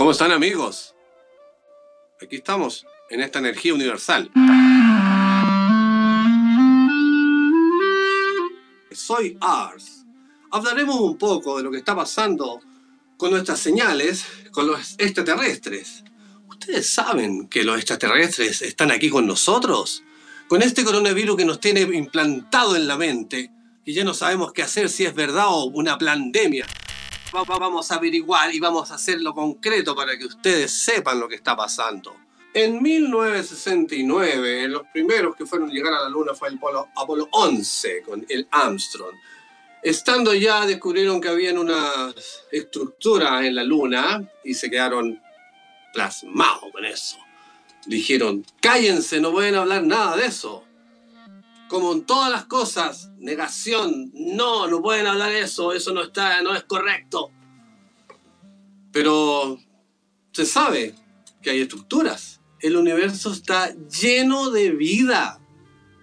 ¿Cómo están amigos? Aquí estamos, en esta energía universal. Soy Ars. Hablaremos un poco de lo que está pasando con nuestras señales, con los extraterrestres. ¿Ustedes saben que los extraterrestres están aquí con nosotros? Con este coronavirus que nos tiene implantado en la mente, y ya no sabemos qué hacer si es verdad o una pandemia vamos a averiguar y vamos a hacerlo concreto para que ustedes sepan lo que está pasando. En 1969, los primeros que fueron a llegar a la Luna fue el Apolo, Apolo 11 con el Armstrong. Estando ya descubrieron que había una estructura en la Luna y se quedaron plasmados con eso. Dijeron, cállense, no pueden hablar nada de eso como en todas las cosas, negación, no, no pueden hablar eso, eso no está, no es correcto. Pero se sabe que hay estructuras. El universo está lleno de vida,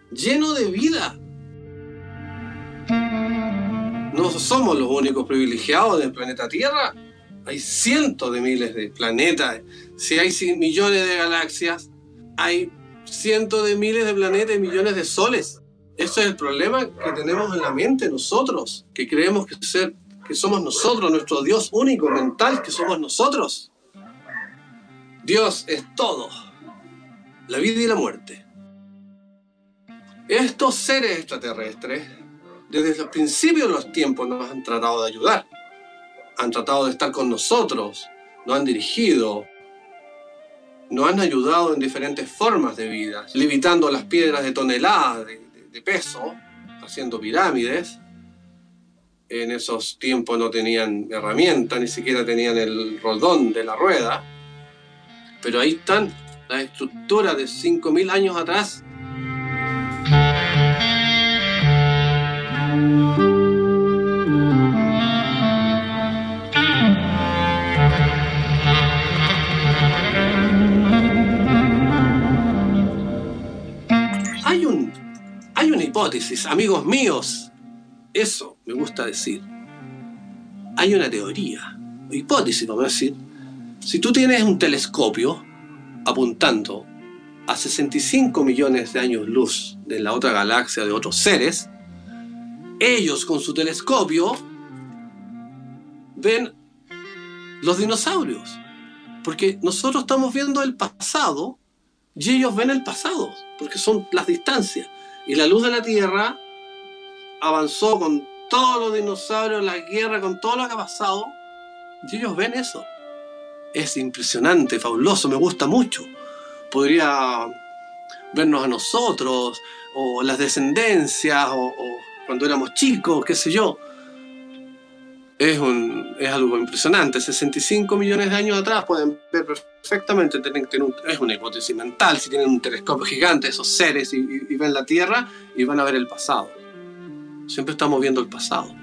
lleno de vida. No somos los únicos privilegiados del planeta Tierra. Hay cientos de miles de planetas. Si hay millones de galaxias, hay cientos de miles de planetas y millones de soles. Ese es el problema que tenemos en la mente nosotros, que creemos que, ser, que somos nosotros, nuestro Dios único, mental, que somos nosotros. Dios es todo, la vida y la muerte. Estos seres extraterrestres, desde el principio de los tiempos, nos han tratado de ayudar, han tratado de estar con nosotros, nos han dirigido, nos han ayudado en diferentes formas de vida, levitando las piedras de toneladas de, peso, haciendo pirámides. En esos tiempos no tenían herramientas, ni siquiera tenían el rodón de la rueda. Pero ahí están las estructuras de 5.000 años atrás hipótesis, amigos míos. Eso me gusta decir. Hay una teoría, hipótesis, vamos a decir. Si tú tienes un telescopio apuntando a 65 millones de años luz de la otra galaxia de otros seres, ellos con su telescopio ven los dinosaurios. Porque nosotros estamos viendo el pasado y ellos ven el pasado, porque son las distancias. Y la luz de la Tierra avanzó con todos los dinosaurios, la guerra, con todo lo que ha pasado. Y ellos ven eso. Es impresionante, fabuloso, me gusta mucho. Podría vernos a nosotros, o las descendencias, o, cuando éramos chicos, qué sé yo. Es, un, es algo impresionante. 65 millones de años atrás pueden ver perfectamente, es una hipótesis mental, si tienen un telescopio gigante, esos seres, y, ven la Tierra y van a ver el pasado. Siempre estamos viendo el pasado.